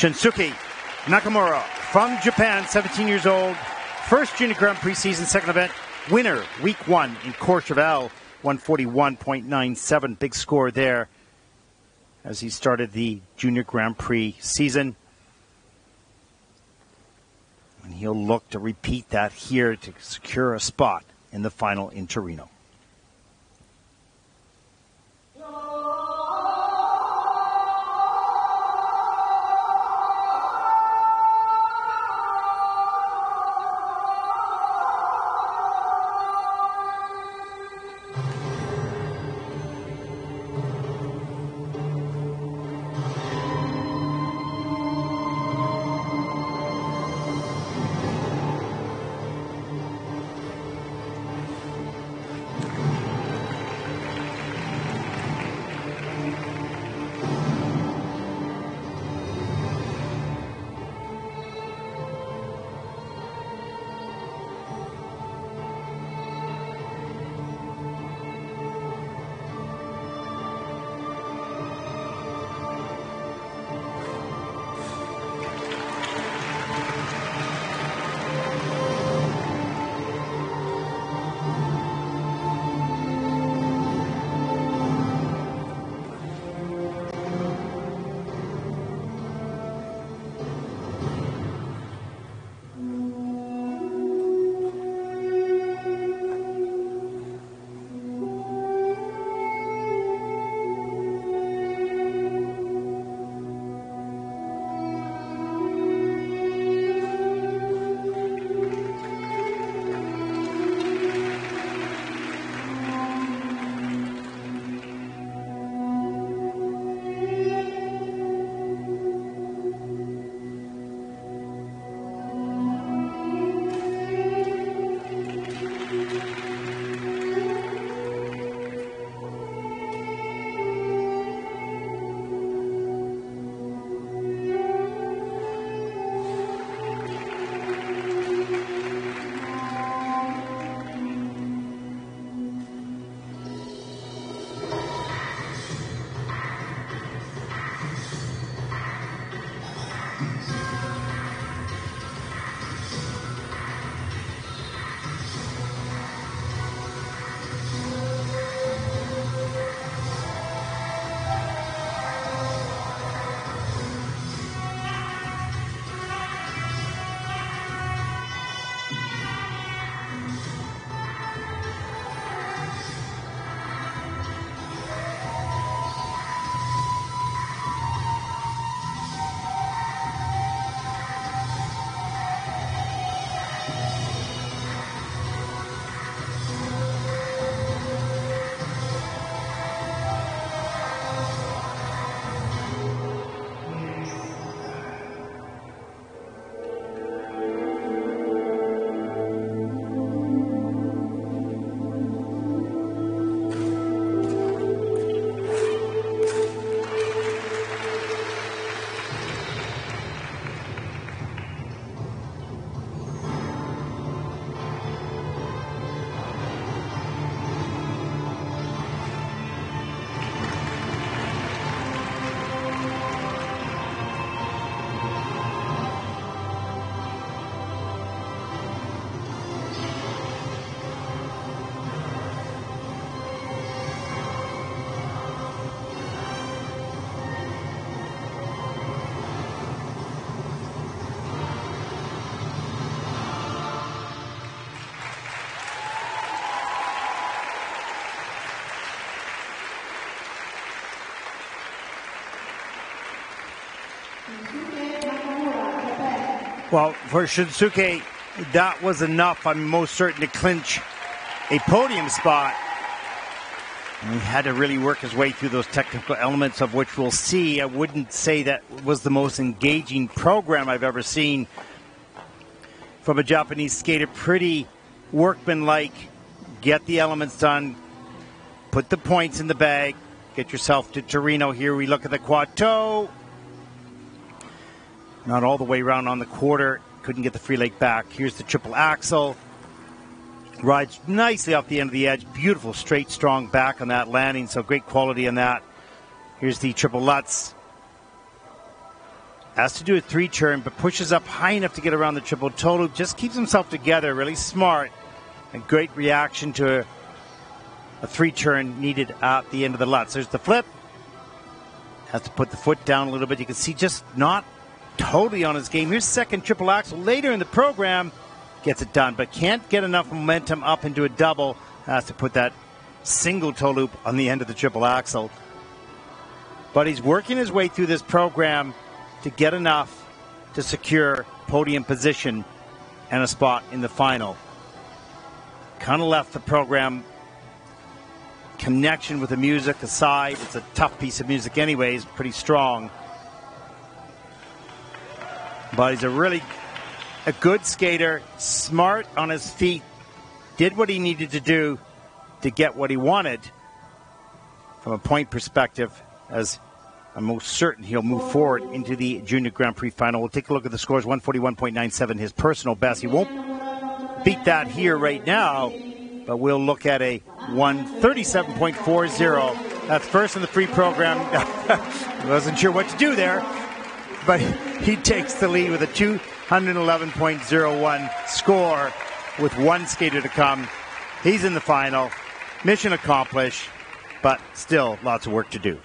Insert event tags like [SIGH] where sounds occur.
Shunsuke Nakamura from Japan, 17 years old. First Junior Grand Prix season, second event. Winner, week one in Courchevel, 141.97. Big score there as he started the Junior Grand Prix season. And he'll look to repeat that here to secure a spot in the final in Torino. Well, for Shunsuke, that was enough. I'm most certain to clinch a podium spot. And he had to really work his way through those technical elements, of which we'll see. I wouldn't say that was the most engaging program I've ever seen from a Japanese skater. Pretty workmanlike. Get the elements done. Put the points in the bag. Get yourself to Torino. Here we look at the quad toe. Not all the way around on the quarter. Couldn't get the free leg back. Here's the triple axel. Rides nicely off the end of the edge. Beautiful, straight, strong back on that landing. So great quality on that. Here's the triple Lutz. has to do a three turn, but pushes up high enough to get around the triple loop. Just keeps himself together, really smart. A great reaction to a, a three turn needed at the end of the Lutz. There's the flip. Has to put the foot down a little bit. You can see just not totally on his game. Here's second triple axel later in the program. Gets it done, but can't get enough momentum up into a double. Has to put that single toe loop on the end of the triple axel. But he's working his way through this program to get enough to secure podium position and a spot in the final. Kind of left the program connection with the music aside. It's a tough piece of music, anyways, pretty strong. But he's a really a good skater, smart on his feet, did what he needed to do to get what he wanted from a point perspective, as I'm most certain he'll move forward into the Junior Grand Prix final. We'll take a look at the scores 141.97, his personal best. He won't beat that here right now, but we'll look at a 137.40. That's first in the free program. [LAUGHS] Wasn't sure what to do there, but he takes the lead with a 211.01 score with one skater to come. He's in the final. Mission accomplished, but still lots of work to do.